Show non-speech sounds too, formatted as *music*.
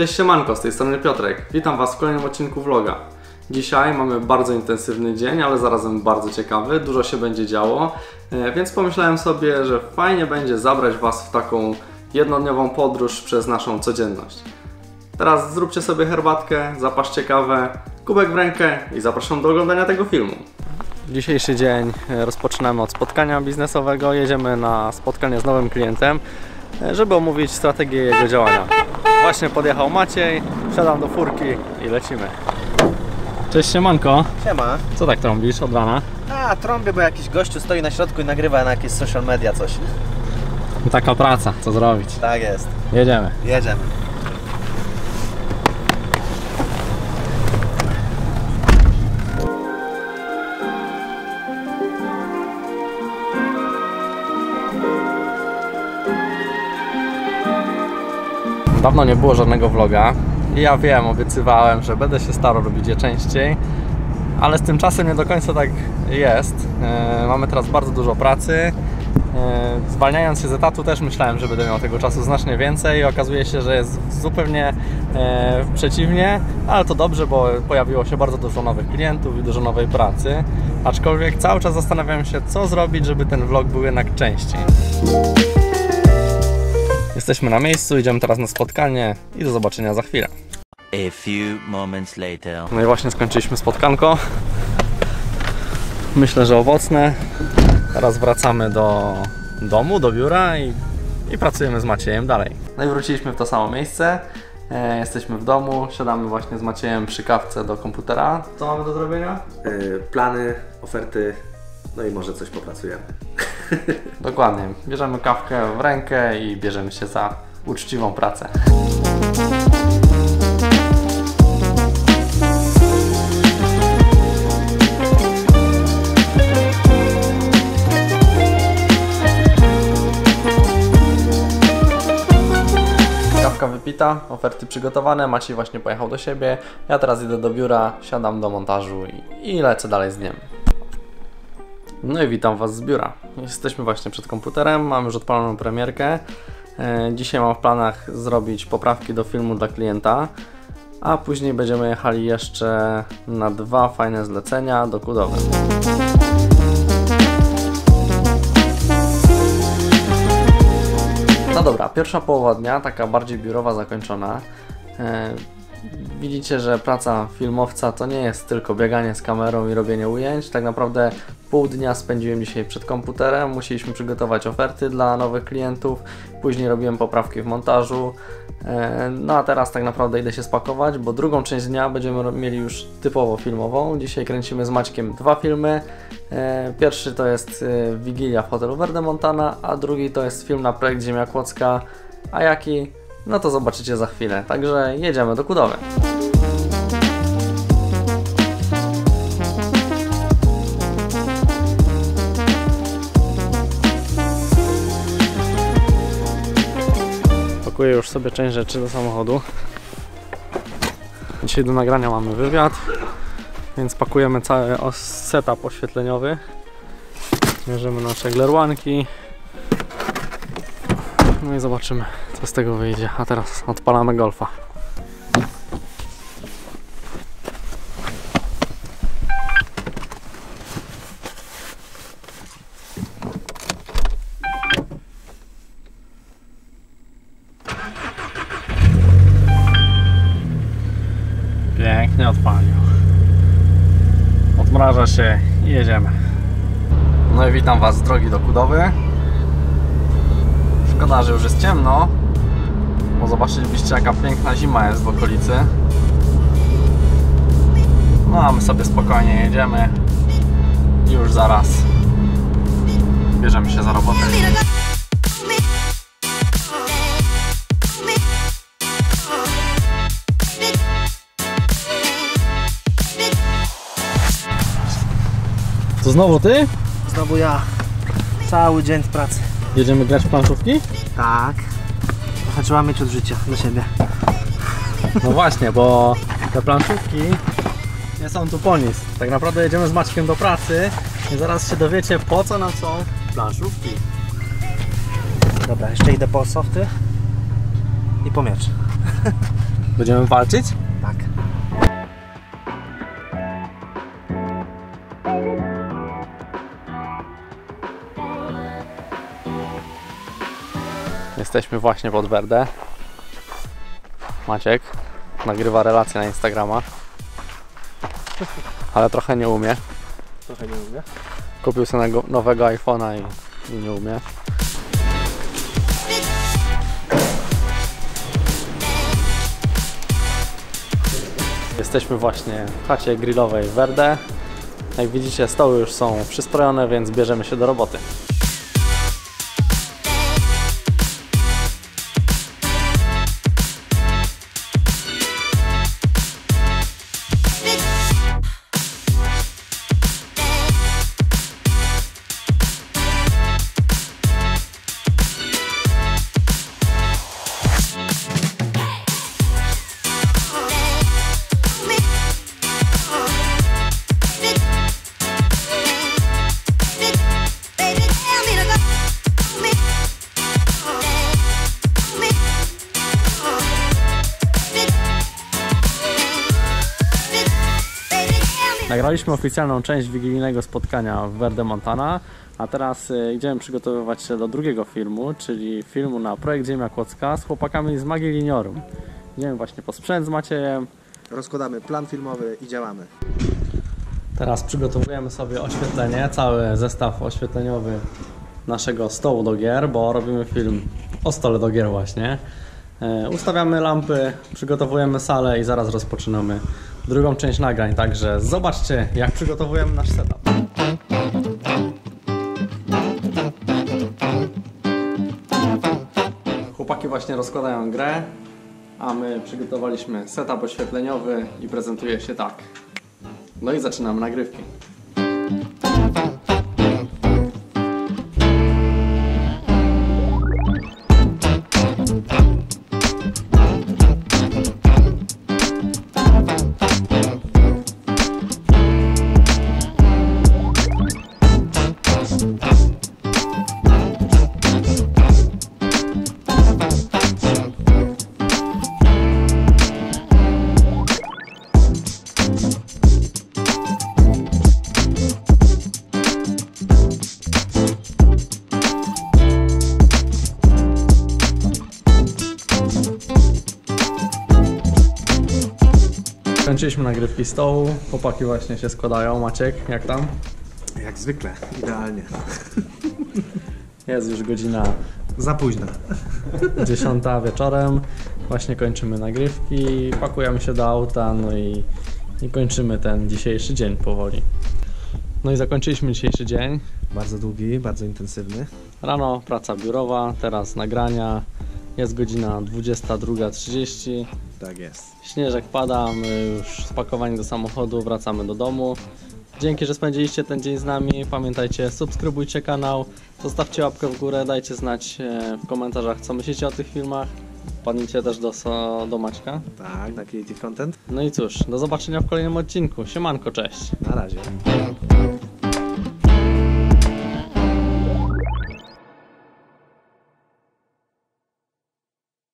Cześć siemanko, z tej strony Piotrek. Witam Was w kolejnym odcinku vloga. Dzisiaj mamy bardzo intensywny dzień, ale zarazem bardzo ciekawy, dużo się będzie działo, e, więc pomyślałem sobie, że fajnie będzie zabrać Was w taką jednodniową podróż przez naszą codzienność. Teraz zróbcie sobie herbatkę, zapaszcie kawę, kubek w rękę i zapraszam do oglądania tego filmu. Dzisiejszy dzień e, rozpoczynamy od spotkania biznesowego. Jedziemy na spotkanie z nowym klientem, e, żeby omówić strategię jego działania. Właśnie podjechał Maciej, wsiadam do furki i lecimy. Cześć siemanko, Siema. co tak trąbisz od rana? A, trąbię, bo jakiś gościu stoi na środku i nagrywa na jakieś social media coś. Taka praca, co zrobić? Tak jest. Jedziemy. Jedziemy. Dawno nie było żadnego vloga i ja wiem, obiecywałem, że będę się starał robić je częściej, ale z tym czasem nie do końca tak jest. E, mamy teraz bardzo dużo pracy. E, zwalniając się z etatu też myślałem, że będę miał tego czasu znacznie więcej i okazuje się, że jest zupełnie e, przeciwnie, ale to dobrze, bo pojawiło się bardzo dużo nowych klientów i dużo nowej pracy. Aczkolwiek cały czas zastanawiam się, co zrobić, żeby ten vlog był jednak częściej. Jesteśmy na miejscu, idziemy teraz na spotkanie i do zobaczenia za chwilę. A few moments later. No i właśnie skończyliśmy spotkanko. Myślę, że owocne. Teraz wracamy do domu, do biura i, i pracujemy z Maciejem dalej. No i wróciliśmy w to samo miejsce. E, jesteśmy w domu, siadamy właśnie z Maciejem przy kawce do komputera. Co mamy do zrobienia? Yy, plany, oferty, no i może coś popracujemy. *laughs* Dokładnie. Bierzemy kawkę w rękę i bierzemy się za uczciwą pracę. Kawka wypita, oferty przygotowane, Maciej właśnie pojechał do siebie, ja teraz idę do biura, siadam do montażu i, i lecę dalej z dniem. No i witam Was z biura. Jesteśmy właśnie przed komputerem, mam już odpaloną premierkę. E, Dzisiaj mam w planach zrobić poprawki do filmu dla klienta, a później będziemy jechali jeszcze na dwa fajne zlecenia do Kudowy. No dobra, pierwsza połowa dnia, taka bardziej biurowa, zakończona. Widzicie, że praca filmowca to nie jest tylko bieganie z kamerą i robienie ujęć. Tak naprawdę pół dnia spędziłem dzisiaj przed komputerem, musieliśmy przygotować oferty dla nowych klientów, później robiłem poprawki w montażu. E, No a teraz tak naprawdę idę się spakować, bo drugą część dnia będziemy mieli już typowo filmową. Dzisiaj kręcimy z Maćkiem dwa filmy. E, Pierwszy to jest e, Wigilia w hotelu Verde Montana, a drugi to jest film na projekt Ziemia Kłodzka. A jaki? No to zobaczycie za chwilę. Także jedziemy do Kudowy. Pakuję już sobie część rzeczy do samochodu. Dzisiaj do nagrania mamy wywiad, więc pakujemy cały setup oświetleniowy. Bierzemy nasze glerłanki. No i zobaczymy, co z tego wyjdzie. A teraz odpalamy golfa. Pięknie odpalił. Odmraża się i jedziemy. No i witam Was z drogi do Kudowy. Szkoda, że już jest ciemno, bo zobaczylibyście jaka piękna zima jest w okolicy. No a my sobie spokojnie jedziemy i już zaraz bierzemy się za robotę. To znowu Ty? Znowu ja. Cały dzień w pracy. Jedziemy grać w planszówki? Tak. Trzeba mieć od życia dla siebie. No właśnie, bo te planszówki nie są tu po nic. Tak naprawdę jedziemy z Maćkiem do pracy i zaraz się dowiecie po co nam są planszówki. Dobra, jeszcze idę po softy i po miecz. Będziemy walczyć? Jesteśmy właśnie pod Verde. Maciek nagrywa relację na Instagrama. Ale trochę nie umie. Trochę nie umiem. Kupił sobie nowego iPhone'a i, i nie umie. Jesteśmy właśnie w chacie grillowej Verde. Jak widzicie stoły już są przystrojone, więc bierzemy się do roboty. Nagraliśmy oficjalną część wigilijnego spotkania w Verde Montana, a teraz y, idziemy przygotowywać się do drugiego filmu, czyli filmu na projekt Ziemia Kłodzka z chłopakami z Magii Liniorum. Idziemy właśnie po sprzęt z Maciejem. Rozkładamy plan filmowy i działamy. Teraz przygotowujemy sobie oświetlenie, cały zestaw oświetleniowy naszego stołu do gier, bo robimy film o stole do gier właśnie. E, Ustawiamy lampy, przygotowujemy salę i zaraz rozpoczynamy drugą część nagrań, także zobaczcie jak przygotowujemy nasz setup. Chłopaki właśnie rozkładają grę, a my przygotowaliśmy setup oświetleniowy i prezentuje się tak. No i zaczynamy nagrywki. Kończyliśmy nagrywki stołu, chłopaki właśnie się składają. Maciek, jak tam? Jak zwykle, idealnie. *laughs* Jest już godzina Za późno. *laughs* 10 wieczorem. Właśnie kończymy nagrywki, pakujemy się do auta, no i, i kończymy ten dzisiejszy dzień powoli. No i zakończyliśmy dzisiejszy dzień. Bardzo długi, bardzo intensywny. Rano praca biurowa, teraz nagrania. Jest godzina 22.30. Tak jest. Śnieżek pada, my już spakowani do samochodu, wracamy do domu. Dzięki, że spędziliście ten dzień z nami. Pamiętajcie, subskrybujcie kanał, zostawcie łapkę w górę, dajcie znać e, w komentarzach, co myślicie o tych filmach. Wpadnijcie też do, do Maćka. Tak, na Creative Content. No i cóż, do zobaczenia w kolejnym odcinku. Siemanko, cześć! Na razie.